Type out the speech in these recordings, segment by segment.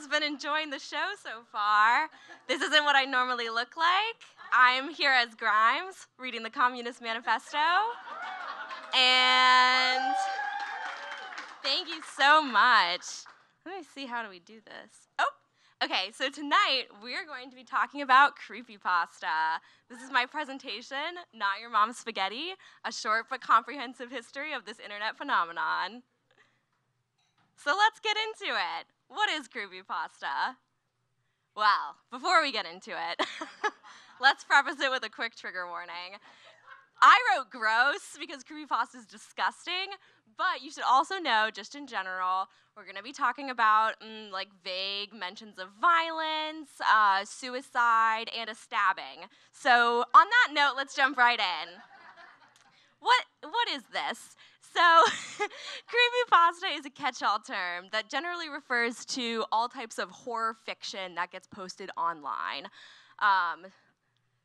everyone's been enjoying the show so far. This isn't what I normally look like. I'm here as Grimes, reading the Communist Manifesto. And thank you so much. Let me see, how do we do this? Oh, okay, so tonight we're going to be talking about creepypasta. This is my presentation, Not Your Mom's Spaghetti, a short but comprehensive history of this internet phenomenon. So let's get into it. What is creepypasta? Well, before we get into it, let's preface it with a quick trigger warning. I wrote gross because creepypasta is disgusting, but you should also know, just in general, we're going to be talking about mm, like vague mentions of violence, uh, suicide, and a stabbing. So, on that note, let's jump right in. What what is this? So, creepypasta is a catch all term that generally refers to all types of horror fiction that gets posted online. Um,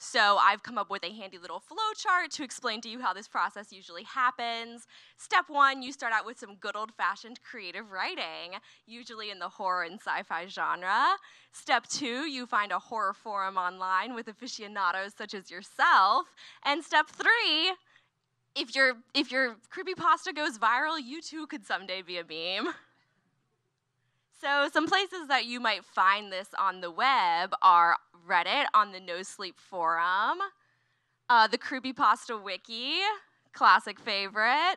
so, I've come up with a handy little flow chart to explain to you how this process usually happens. Step one, you start out with some good old fashioned creative writing, usually in the horror and sci fi genre. Step two, you find a horror forum online with aficionados such as yourself. And step three, if your if your creepypasta goes viral, you too could someday be a meme. So some places that you might find this on the web are Reddit on the No Sleep forum, uh, the Creepypasta Wiki, classic favorite,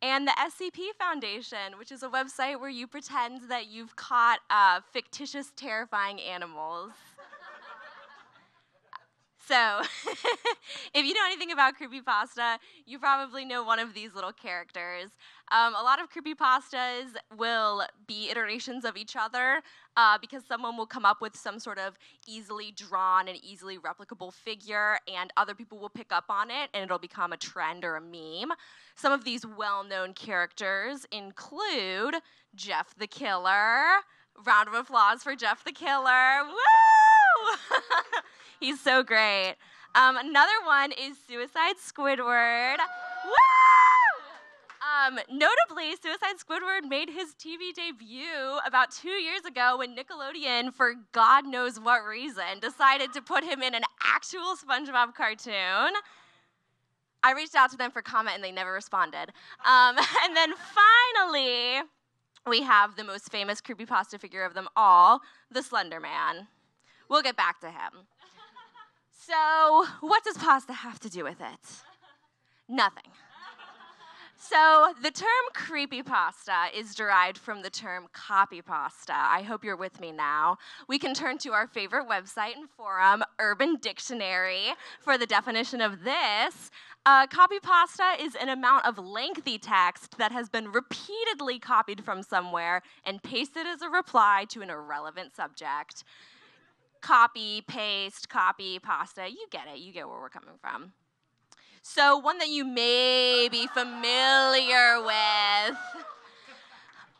and the SCP Foundation, which is a website where you pretend that you've caught uh, fictitious, terrifying animals. So, if you know anything about creepypasta, you probably know one of these little characters. Um, a lot of creepypastas will be iterations of each other uh, because someone will come up with some sort of easily drawn and easily replicable figure, and other people will pick up on it, and it'll become a trend or a meme. Some of these well known characters include Jeff the Killer. Round of applause for Jeff the Killer. Woo! He's so great. Um, another one is Suicide Squidward. Woo! Um, notably, Suicide Squidward made his TV debut about two years ago when Nickelodeon, for God knows what reason, decided to put him in an actual SpongeBob cartoon. I reached out to them for comment and they never responded. Um, and then finally, we have the most famous creepypasta figure of them all, the Slender Man. We'll get back to him. So, what does pasta have to do with it? Nothing. So, the term creepy pasta is derived from the term copy pasta. I hope you're with me now. We can turn to our favorite website and forum, Urban Dictionary, for the definition of this. Uh, copypasta is an amount of lengthy text that has been repeatedly copied from somewhere and pasted as a reply to an irrelevant subject copy, paste, copy, pasta. You get it. You get where we're coming from. So, one that you may be familiar with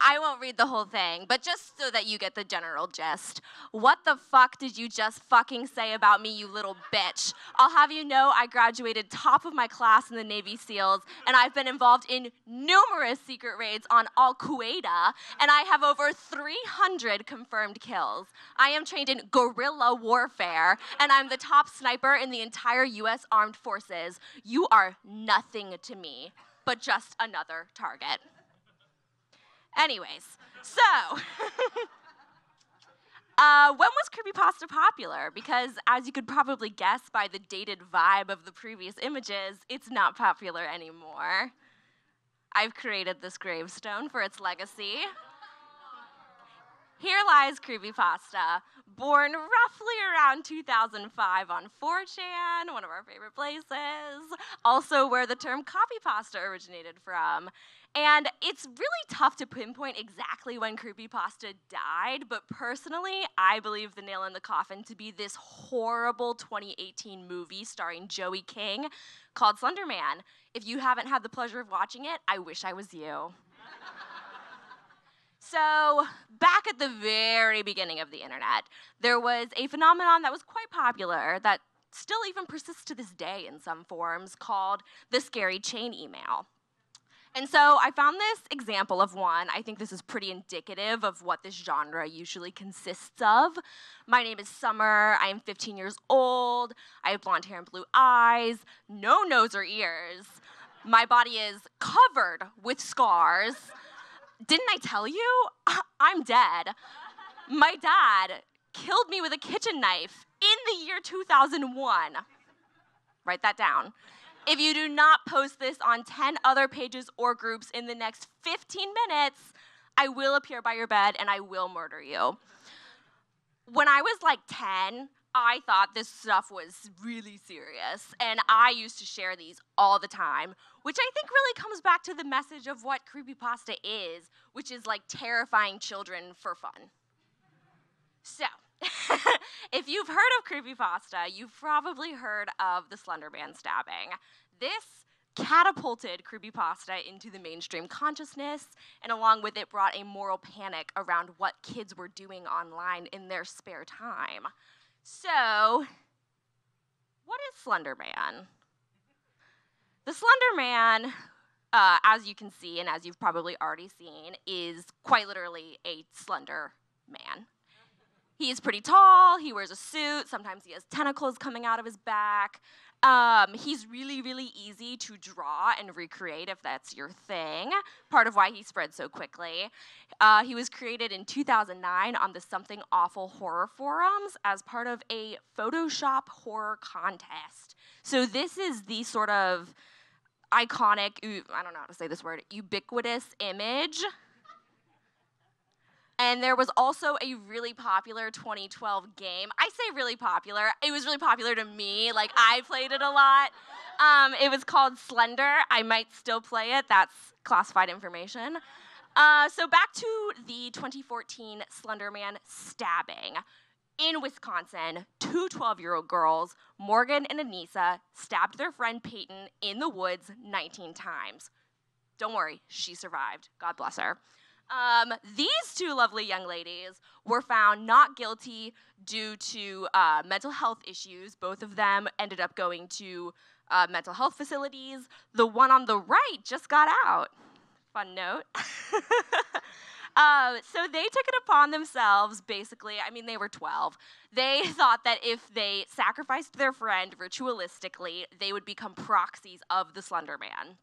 I won't read the whole thing, but just so that you get the general gist. What the fuck did you just fucking say about me, you little bitch? I'll have you know I graduated top of my class in the Navy SEALs, and I've been involved in numerous secret raids on Al Qaeda, and I have over 300 confirmed kills. I am trained in guerrilla warfare, and I'm the top sniper in the entire US Armed Forces. You are nothing to me, but just another target. Anyways, so. Uh, when was creepypasta popular? Because as you could probably guess by the dated vibe of the previous images, it's not popular anymore. I've created this gravestone for its legacy. Here lies creepypasta, born roughly around 2005 on 4chan, one of our favorite places, also where the term copypasta originated from. And it's really tough to pinpoint exactly when creepypasta died, but personally, I believe the nail in the coffin to be this horrible 2018 movie starring Joey King called Slenderman. If you haven't had the pleasure of watching it, I wish I was you. So, back at the very beginning of the internet, there was a phenomenon that was quite popular that still even persists to this day in some forms called the scary chain email. And so I found this example of one. I think this is pretty indicative of what this genre usually consists of. My name is Summer. I am 15 years old. I have blonde hair and blue eyes, no nose or ears. My body is covered with scars. Didn't I tell you? I'm dead. My dad killed me with a kitchen knife in the year 2001. Write that down. If you do not post this on 10 other pages or groups in the next 15 minutes, I will appear by your bed and I will murder you. When I was like 10, I thought this stuff was really serious, and I used to share these all the time, which I think really comes back to the message of what creepypasta is, which is like terrifying children for fun. So, if you've heard of creepypasta, you've probably heard of the Slender Man stabbing. This catapulted creepypasta into the mainstream consciousness, and along with it, brought a moral panic around what kids were doing online in their spare time. So, what is Slender Man? The Slender Man, uh, as you can see, and as you've probably already seen, is quite literally a slender man. He's pretty tall, he wears a suit, sometimes he has tentacles coming out of his back. Um, he's really, really easy to draw and recreate if that's your thing. Part of why he spread so quickly. Uh, he was created in 2009 on the Something Awful horror forums as part of a Photoshop horror contest. So this is the sort of iconic, I don't know how to say this word, ubiquitous image and there was also a really popular 2012 game. I say really popular. It was really popular to me. Like, I played it a lot. Um, it was called Slender. I might still play it. That's classified information. Uh, so, back to the 2014 Slenderman stabbing. In Wisconsin, two 12 year old girls, Morgan and Anissa, stabbed their friend Payton in the woods 19 times. Don't worry, she survived. God bless her. Um, these two lovely young ladies were found not guilty due to uh, mental health issues. Both of them ended up going to uh, mental health facilities. The one on the right just got out. Fun note. uh, so they took it upon themselves, basically. I mean, they were 12. They thought that if they sacrificed their friend ritualistically, they would become proxies of the Slender Man.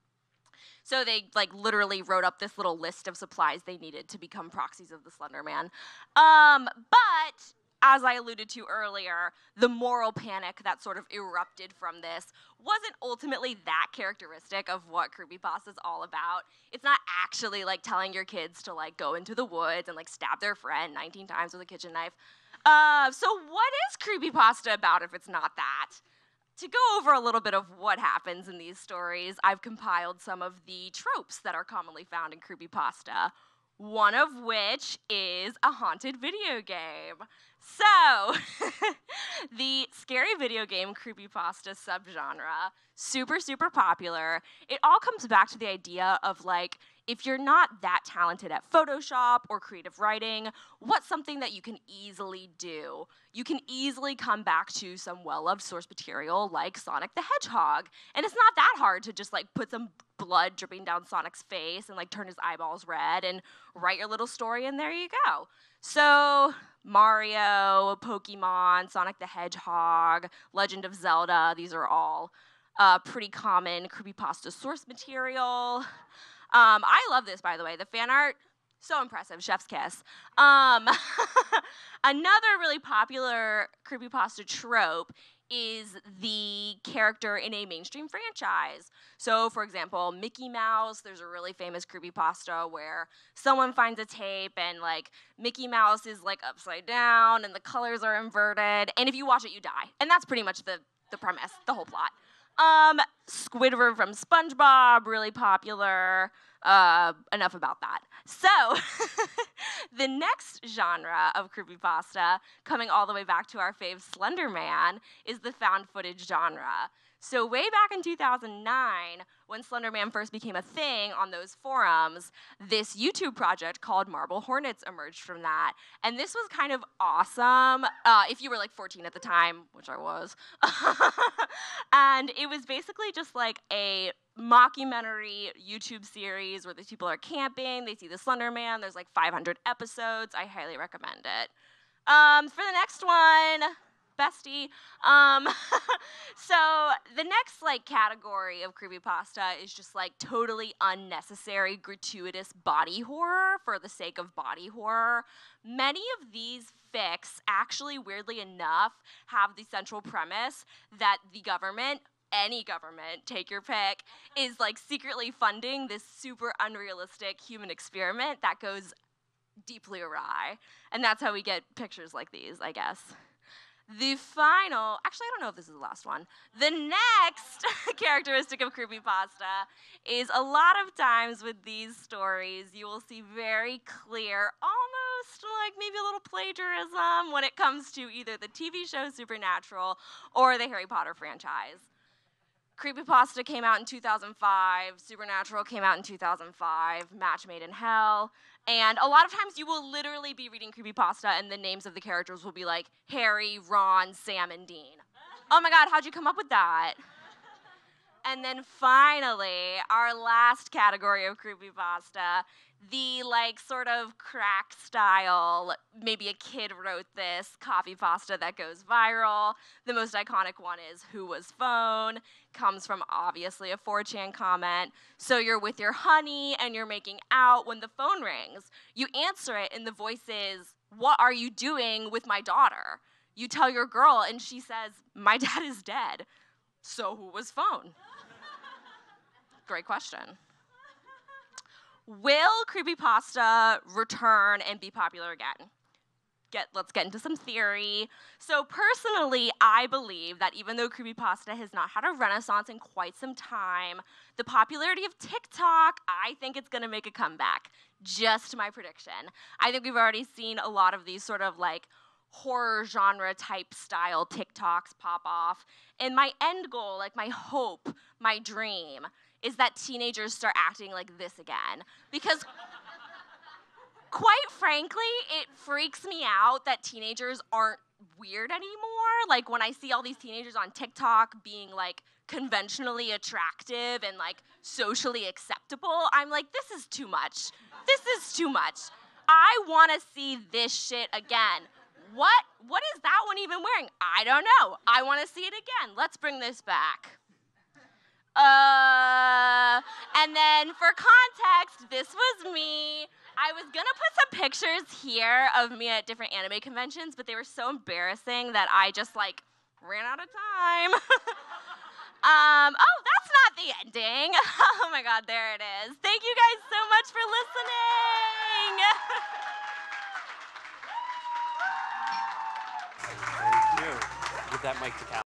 So they like literally wrote up this little list of supplies they needed to become proxies of the Slender Man. Um, but as I alluded to earlier, the moral panic that sort of erupted from this wasn't ultimately that characteristic of what creepypasta is all about. It's not actually like telling your kids to like go into the woods and like stab their friend 19 times with a kitchen knife. Uh, so what is creepypasta about if it's not that? To go over a little bit of what happens in these stories, I've compiled some of the tropes that are commonly found in creepypasta, one of which is a haunted video game. So, the scary video game creepypasta subgenre, super, super popular. It all comes back to the idea of like, if you're not that talented at Photoshop or creative writing, what's something that you can easily do? You can easily come back to some well loved source material like Sonic the Hedgehog. And it's not that hard to just like put some blood dripping down Sonic's face and like turn his eyeballs red and write your little story, and there you go. So, Mario, Pokemon, Sonic the Hedgehog, Legend of Zelda, these are all uh, pretty common creepypasta source material. Um, I love this, by the way. The fan art, so impressive. Chef's kiss. Um, another really popular creepypasta trope is the character in a mainstream franchise. So, for example, Mickey Mouse, there's a really famous creepypasta where someone finds a tape and like Mickey Mouse is like upside down and the colors are inverted. And if you watch it, you die. And that's pretty much the, the premise, the whole plot. Um, Squidward from SpongeBob, really popular. Uh, enough about that. So, the next genre of creepypasta, coming all the way back to our fave Slender Man, is the found footage genre. So, way back in 2009, when Slenderman first became a thing on those forums, this YouTube project called Marble Hornets emerged from that. And this was kind of awesome uh, if you were like 14 at the time, which I was. and it was basically just like a mockumentary YouTube series where these people are camping. They see the Slender Man. There's like 500 episodes. I highly recommend it. Um, for the next one, bestie. Um, so the next like category of creepypasta is just like totally unnecessary, gratuitous body horror for the sake of body horror. Many of these fics actually, weirdly enough, have the central premise that the government any government, take your pick, is like secretly funding this super unrealistic human experiment that goes deeply awry. And that's how we get pictures like these, I guess. The final, actually, I don't know if this is the last one. The next characteristic of creepypasta is a lot of times with these stories, you will see very clear, almost like maybe a little plagiarism when it comes to either the TV show Supernatural or the Harry Potter franchise. Creepypasta came out in 2005, Supernatural came out in 2005, Match Made in Hell. And a lot of times you will literally be reading Creepypasta and the names of the characters will be like Harry, Ron, Sam, and Dean. Oh my god, how'd you come up with that? And then finally, our last category of creepypasta, the like sort of crack style, maybe a kid wrote this copypasta that goes viral. The most iconic one is Who Was Phone? Comes from obviously a 4chan comment. So you're with your honey and you're making out when the phone rings. You answer it and the voice is, What are you doing with my daughter? You tell your girl and she says, My dad is dead. So who was phone? Great question. Will creepypasta return and be popular again? Get, let's get into some theory. So personally, I believe that even though creepypasta has not had a renaissance in quite some time, the popularity of TikTok, I think it's gonna make a comeback. Just my prediction. I think we've already seen a lot of these sort of like horror genre type style TikToks pop off. And my end goal, like my hope, my dream, is that teenagers start acting like this again. Because quite frankly, it freaks me out that teenagers aren't weird anymore. Like when I see all these teenagers on TikTok being like conventionally attractive and like socially acceptable, I'm like, this is too much. This is too much. I want to see this shit again. What what is that one even wearing? I don't know. I want to see it again. Let's bring this back. Uh, and then for context, this was me. I was gonna put some pictures here of me at different anime conventions, but they were so embarrassing that I just like ran out of time. um, oh, that's not the ending. oh my god, there it is. Thank you guys so much for listening. Thank you. Get that mic to Cal.